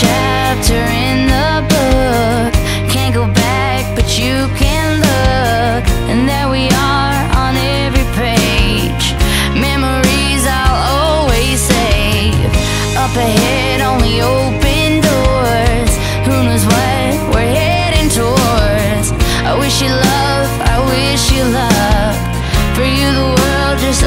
chapter in the book. Can't go back, but you can look. And there we are on every page. Memories I'll always save. Up ahead, only open doors. Who knows what we're heading towards? I wish you love, I wish you love For you the world just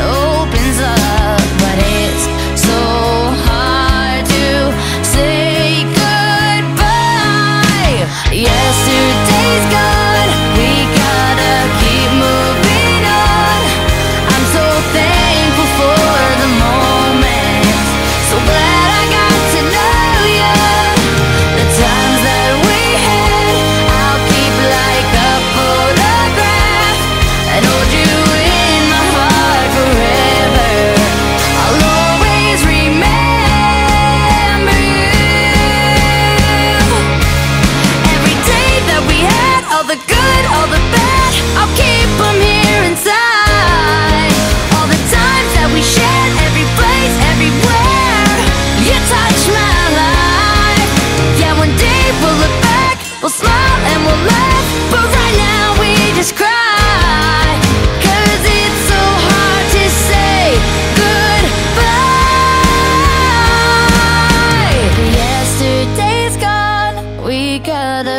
together.